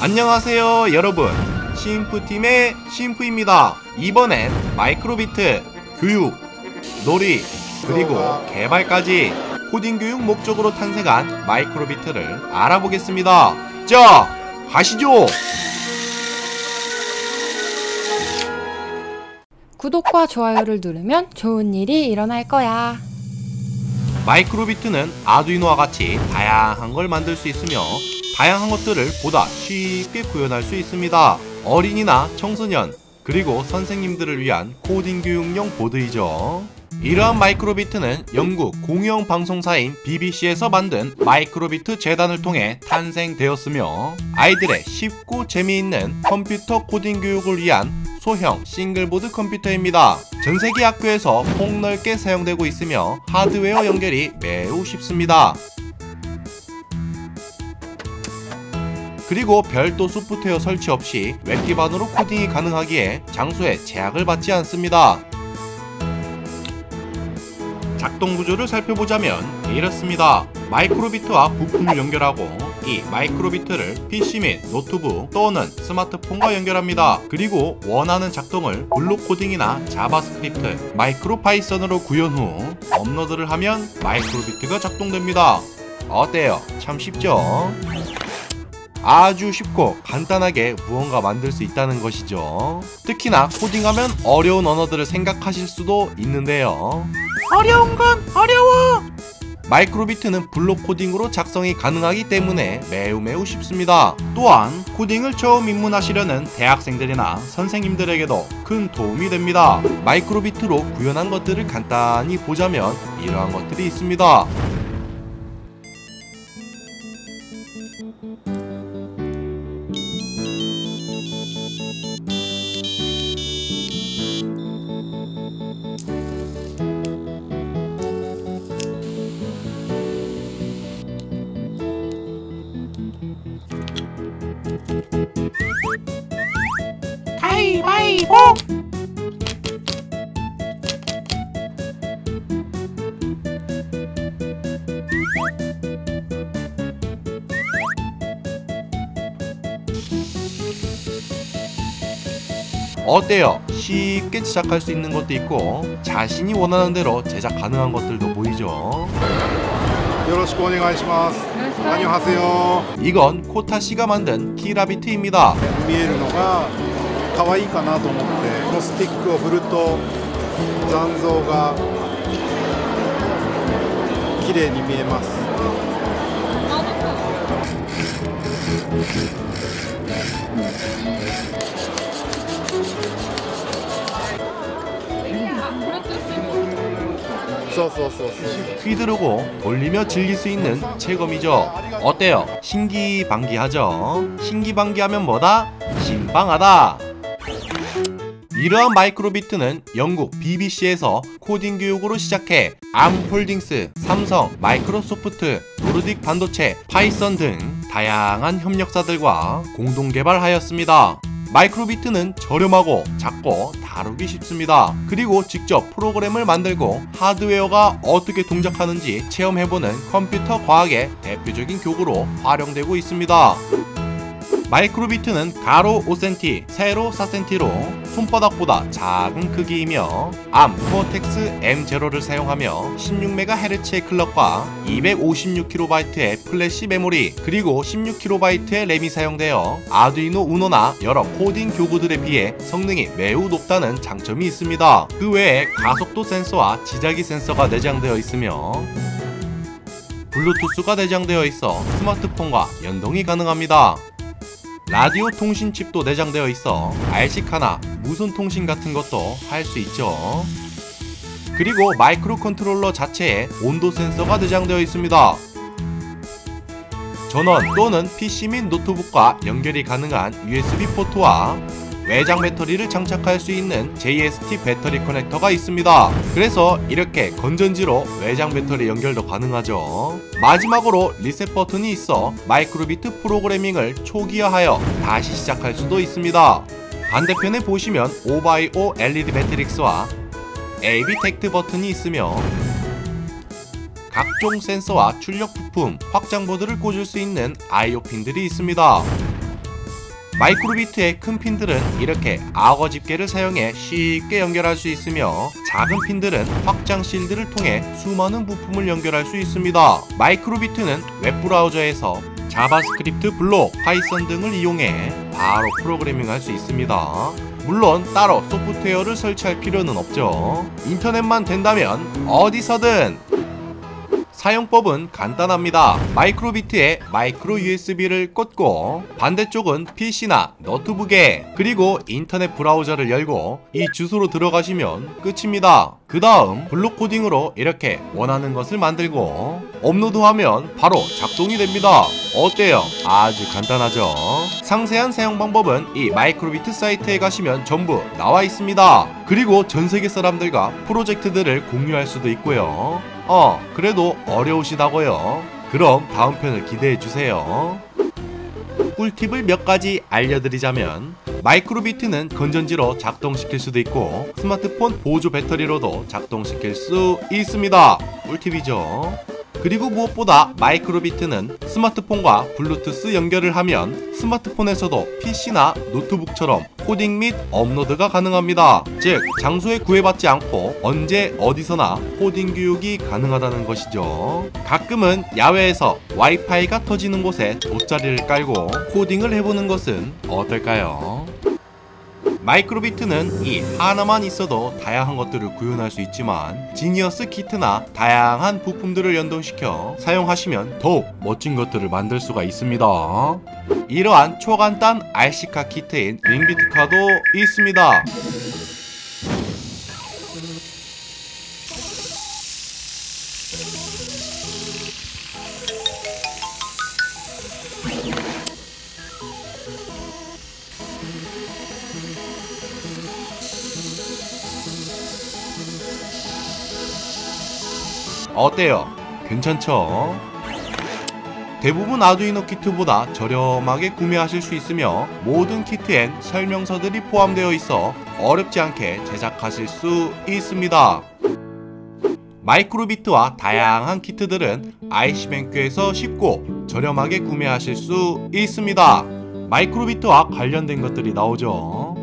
안녕하세요 여러분. 심프팀의 심프입니다. 이번엔 마이크로비트 교육 놀이 그리고 개발까지 코딩 교육 목적으로 탄생한 마이크로비트를 알아보겠습니다. 자 가시죠 구독과 좋아요를 누르면 좋은 일이 일어날 거야. 마이크로비트는 아두이노와 같이 다양한 걸 만들 수 있으며 다양한 것들을 보다 쉽게 구현할 수 있습니다. 어린이나 청소년 그리고 선생님들을 위한 코딩 교육용 보드이죠. 이러한 마이크로비트는 영국 공영 방송사인 BBC에서 만든 마이크로비트 재단을 통해 탄생되었으며 아이들의 쉽고 재미있는 컴퓨터 코딩 교육을 위한 소형 싱글보드 컴퓨터입니다. 전 세계 학교에서 폭넓게 사용되고 있으며 하드웨어 연결이 매우 쉽습니다. 그리고 별도 소프트웨어 설치 없이 웹 기반으로 코딩이 가능하기에 장소에 제약을 받지 않습니다. 작동 구조를 살펴보자면 이렇습니다. 마이크로비트와 부품을 연결하고 이 마이크로비트를 PC 및 노트북 또는 스마트폰과 연결합니다. 그리고 원하는 작동을 블록 코딩이나 자바스크립트, 마이크로 파이썬으로 구현 후 업로드를 하면 마이크로비트가 작동됩니다. 어때요? 참 쉽죠? 아주 쉽고 간단하게 무언가 만들 수 있다는 것이죠. 특히나 코딩하면 어려운 언어들을 생각하실 수도 있는데요. 어려운 건 어려워! 마이크로비트는 블록 코딩으로 작성이 가능하기 때문에 매우 매우 쉽습니다. 또한 코딩을 처음 입문하시려는 대학생들이나 선생님들에게도 큰 도움이 됩니다. 마이크로비트로 구현한 것들을 간단히 보자면 이러한 것들이 있습니다. 어때요? 쉽게 제작할 수 있는 것도 있고 자신이 원하는 대로 제작 가능한 것들도 보이죠. よろしくお願いします안녕하세요 이건 코타 씨가 만든 키라비트입니다. 見えるのが可愛いかなと思ってこのスティックを振ると残像が綺麗に見えます 휘두르고 돌리며 즐길 수 있는 체검이죠. 어때요? 신기방기하죠? 신기방기하면 뭐다? 신방하다. 이러한 마이크로비트는 영국 BBC에서 코딩 교육으로 시작해 암홀딩스, 삼성, 마이크로소프트, 노르딕 반도체, 파이썬 등 다양한 협력사들과 공동 개발하였습니다. 마이크로 비트는 저렴하고 작고 다루기 쉽습니다. 그리고 직접 프로그램을 만들고 하드웨어가 어떻게 동작하는지 체험해보는 컴퓨터 과학의 대표적인 교구로 활용되고 있습니다. 마이크로비트는 가로 5cm, 세로 4cm로 손바닥보다 작은 크기이며 암 코어텍스 M0를 사용하며 16MHz의 클럭과 256KB의 플래시 메모리 그리고 16KB의 램이 사용되어 아두이노 우노나 여러 코딩 교구들에 비해 성능이 매우 높다는 장점이 있습니다. 그 외에 가속도 센서와 지자기 센서가 내장되어 있으며 블루투스가 내장되어 있어 스마트폰과 연동이 가능합니다. 라디오 통신 칩도 내장되어 있어 RC카나 무선 통신 같은 것도 할 수 있죠. 그리고 마이크로 컨트롤러 자체에 온도 센서가 내장되어 있습니다. 전원 또는 PC 및 노트북과 연결이 가능한 USB 포트와 외장 배터리를 장착할 수 있는 JST 배터리 커넥터가 있습니다. 그래서 이렇게 건전지로 외장 배터리 연결도 가능하죠. 마지막으로 리셋 버튼이 있어 마이크로비트 프로그래밍을 초기화하여 다시 시작할 수도 있습니다. 반대편에 보시면 5x5 LED 매트릭스와 AB 텍트 버튼이 있으며 각종 센서와 출력 부품, 확장보드를 꽂을 수 있는 I.O 핀들이 있습니다. 마이크로비트의 큰 핀들은 이렇게 악어 집게를 사용해 쉽게 연결할 수 있으며 작은 핀들은 확장 실드를 통해 수많은 부품을 연결할 수 있습니다. 마이크로비트는 웹브라우저에서 자바스크립트, 블록, 파이썬 등을 이용해 바로 프로그래밍 할 수 있습니다. 물론 따로 소프트웨어를 설치할 필요는 없죠. 인터넷만 된다면 어디서든 사용법은 간단합니다. 마이크로비트에 마이크로 USB를 꽂고 반대쪽은 PC나 노트북에 그리고 인터넷 브라우저를 열고 이 주소로 들어가시면 끝입니다. 그 다음 블록 코딩으로 이렇게 원하는 것을 만들고 업로드하면 바로 작동이 됩니다. 어때요? 아주 간단하죠? 상세한 사용 방법은 이 마이크로비트 사이트에 가시면 전부 나와 있습니다. 그리고 전 세계 사람들과 프로젝트들을 공유할 수도 있고요. 어, 그래도 어려우시다고요? 그럼 다음 편을 기대해 주세요. 꿀팁을 몇 가지 알려드리자면 마이크로비트는 건전지로 작동시킬 수도 있고 스마트폰 보조 배터리로도 작동시킬 수 있습니다. 꿀팁이죠. 그리고 무엇보다 마이크로비트는 스마트폰과 블루투스 연결을 하면 스마트폰에서도 PC나 노트북처럼 코딩 및 업로드가 가능합니다. 즉, 장소에 구애받지 않고 언제 어디서나 코딩 교육이 가능하다는 것이죠. 가끔은 야외에서 와이파이가 터지는 곳에 돗자리를 깔고 코딩을 해보는 것은 어떨까요? 마이크로비트는 이 하나만 있어도 다양한 것들을 구현할 수 있지만 지니어스 키트나 다양한 부품들을 연동시켜 사용하시면 더욱 멋진 것들을 만들 수가 있습니다. 이러한 초간단 RC카 키트인 링비트카도 있습니다. 어때요? 괜찮죠? 대부분 아두이노 키트보다 저렴하게 구매하실 수 있으며 모든 키트엔 설명서들이 포함되어 있어 어렵지 않게 제작하실 수 있습니다. 마이크로비트와 다양한 키트들은 IC뱅크에서 쉽고 저렴하게 구매하실 수 있습니다. 마이크로비트와 관련된 것들이 나오죠.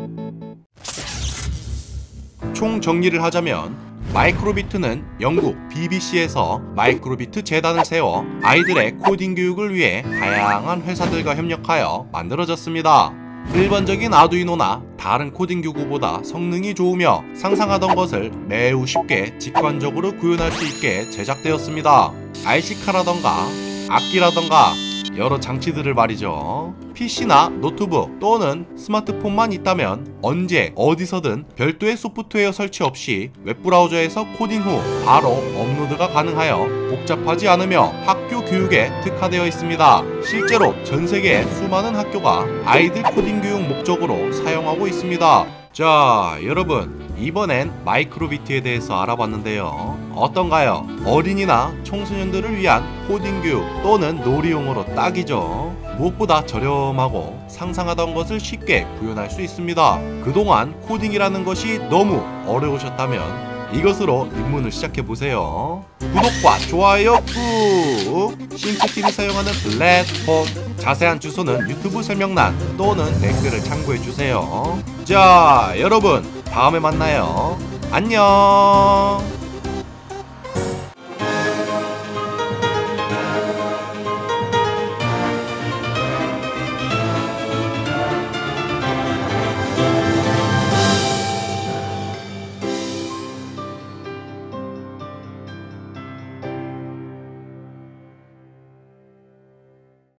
총 정리를 하자면 마이크로비트는 영국 BBC에서 마이크로비트 재단을 세워 아이들의 코딩 교육을 위해 다양한 회사들과 협력하여 만들어졌습니다. 일반적인 아두이노나 다른 코딩 교구보다 성능이 좋으며 상상하던 것을 매우 쉽게 직관적으로 구현할 수 있게 제작되었습니다. RC카라던가 악기라던가 여러 장치들을 말이죠. PC나 노트북 또는 스마트폰만 있다면 언제 어디서든 별도의 소프트웨어 설치 없이 웹브라우저에서 코딩 후 바로 업로드가 가능하여 복잡하지 않으며 학교 교육에 특화되어 있습니다. 실제로 전 세계의 수많은 학교가 아이들 코딩 교육 목적으로 사용하고 있습니다. 자, 여러분 이번엔 마이크로비트에 대해서 알아봤는데요. 어떤가요? 어린이나 청소년들을 위한 코딩 교육 또는 놀이용으로 딱이죠. 무엇보다 저렴하고 상상하던 것을 쉽게 구현할 수 있습니다. 그동안 코딩이라는 것이 너무 어려우셨다면 이것으로 입문을 시작해보세요. 구독과 좋아요 꾹! 싱크TV 사용하는 플랫폼 자세한 주소는 유튜브 설명란 또는 댓글을 참고해주세요. 자, 여러분 다음에 만나요. 안녕